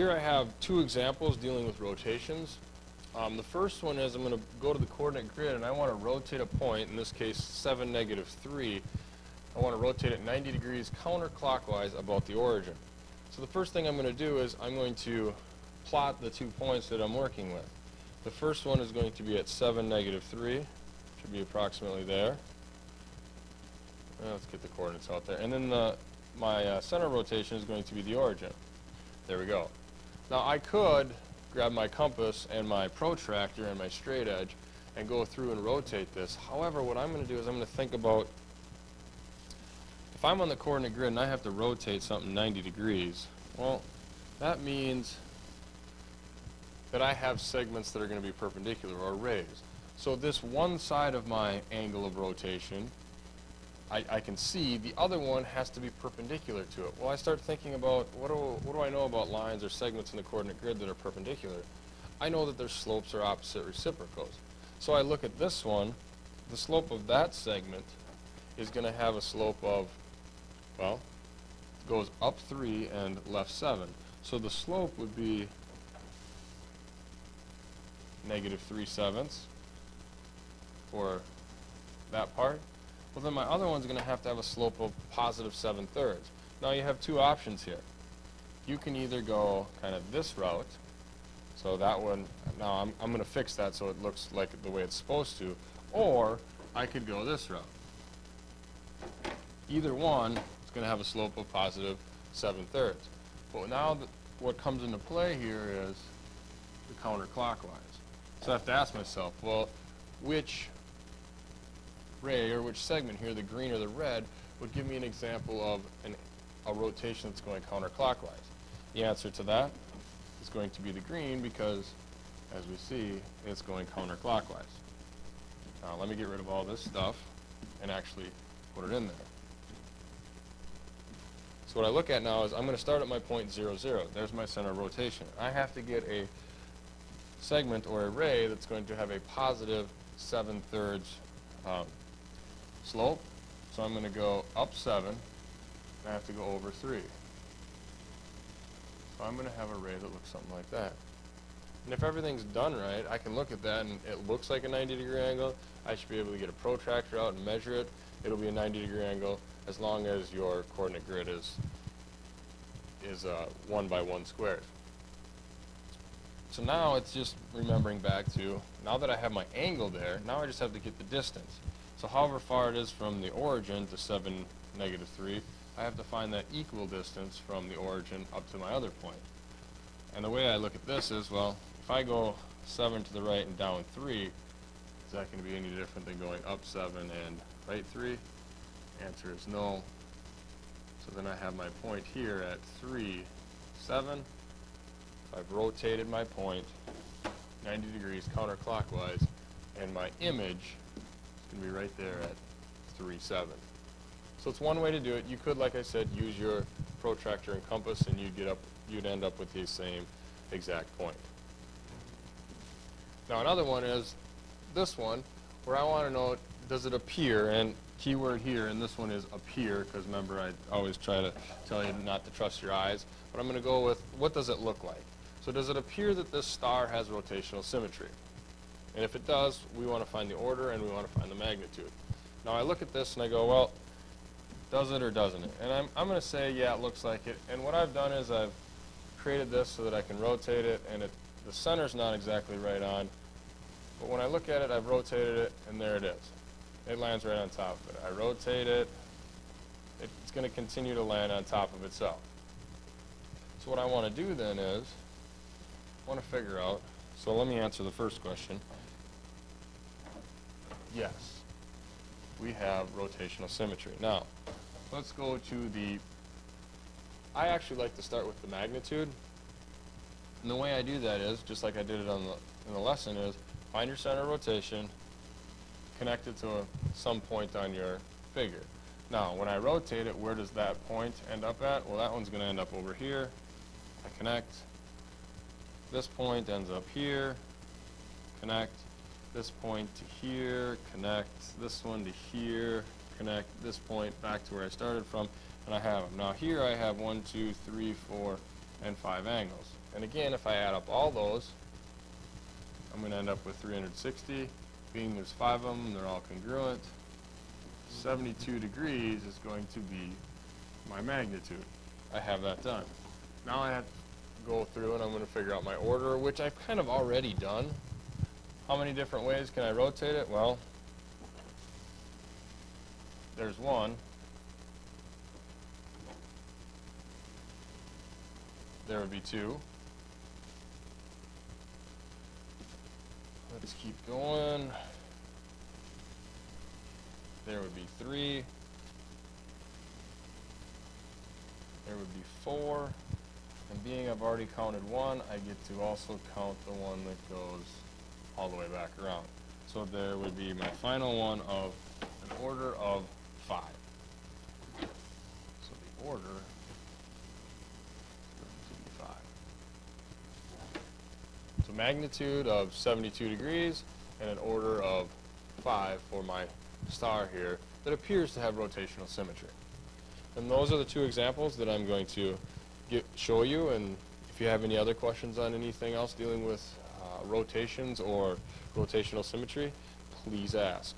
Here I have two examples dealing with rotations. Um, the first one is I'm going to go to the coordinate grid and I want to rotate a point, in this case 7, negative 3. I want to rotate it 90 degrees counterclockwise about the origin. So the first thing I'm going to do is I'm going to plot the two points that I'm working with. The first one is going to be at 7, negative 3, should be approximately there. Let's get the coordinates out there. And then the, my uh, center rotation is going to be the origin. There we go. Now I could grab my compass and my protractor and my straight edge and go through and rotate this. However, what I'm going to do is I'm going to think about if I'm on the coordinate grid and I have to rotate something 90 degrees, well, that means that I have segments that are going to be perpendicular or raised. So this one side of my angle of rotation, I, I, can see the other one has to be perpendicular to it. Well, I start thinking about what do, what do I know about lines or segments in the coordinate grid that are perpendicular? I know that their slopes are opposite reciprocals. So I look at this one, the slope of that segment is going to have a slope of, well, goes up 3 and left 7. So the slope would be negative 3 sevenths for that part. Well, then my other one's going to have to have a slope of positive 7 thirds. Now you have two options here. You can either go kind of this route, so that one, now I'm, I'm going to fix that so it looks like the way it's supposed to, or I could go this route. Either one is going to have a slope of positive 7 thirds. But now what comes into play here is the counterclockwise. So I have to ask myself, well, which ray or which segment here, the green or the red, would give me an example of an, a rotation that's going counterclockwise? The answer to that is going to be the green because, as we see, it's going counterclockwise. Now let me get rid of all this stuff and actually put it in there. So what I look at now is I'm going to start at my point 0, 0. There's my center of rotation. I have to get a segment or array that's going to have a positive 7 thirds um, slope. So I'm going to go up 7, and I have to go over 3. So I'm going to have a ray that looks something like that. And if everything's done right, I can look at that and it looks like a 90 degree angle. I should be able to get a protractor out and measure it. It'll be a 90 degree angle as long as your coordinate grid is is uh, 1 by 1 squared. So now it's just remembering back to, now that I have my angle there, now I just have to get the distance. So however far it is from the origin to 7, negative 3, I have to find that equal distance from the origin up to my other point. And the way I look at this is, well, if I go 7 to the right and down 3, is that going to be any different than going up 7 and right 3? Answer is no. So then I have my point here at 3, 7. I've rotated my point 90 degrees counterclockwise, and my image to be right there at 3, 7. So it's one way to do it. You could, like I said, use your protractor and compass, and you'd get up, you'd end up with the same exact point. Now another one is this one, where I want to know, does it appear, and keyword here, and this one is appear, because remember I always try to tell you not to trust your eyes, but I'm going to go with, what does it look like? So does it appear that this star has rotational symmetry? And if it does, we want to find the order and we want to find the magnitude. Now I look at this and I go, well, does it or doesn't it? And I'm, I'm going to say, yeah, it looks like it. And what I've done is I've created this so that I can rotate it, and it, the center's not exactly right on. But when I look at it, I've rotated it, and there it is. It lands right on top of it. I rotate it, it's going to continue to land on top of itself. So what I want to do then is, I want to figure out, so let me answer the first question yes, we have rotational symmetry. Now, let's go to the, I actually like to start with the magnitude. And the way I do that is, just like I did it on the, in the lesson, is find your center of rotation, connect it to a, some point on your figure. Now, when I rotate it, where does that point end up at? Well, that one's going to end up over here. I connect. This point ends up here. Connect this point to here, connect this one to here, connect this point back to where I started from, and I have them. Now here I have one, two, three, four, and five angles. And again, if I add up all those, I'm going to end up with 360. Being there's five of them, they're all congruent. 72 degrees is going to be my magnitude. I have that done. Now I have to go through and I'm going to figure out my order, which I've kind of already done. How many different ways can I rotate it? Well, there's one. There would be two. Let's keep going. There would be three. There would be four. And being I've already counted one, I get to also count the one that goes all the way back around. So there would be my final one of an order of five. So the order is five. So magnitude of 72 degrees and an order of 5 for my star here that appears to have rotational symmetry. And those are the two examples that I'm going to show you. And if you have any other questions on anything else dealing with uh, rotations or rotational symmetry, please ask.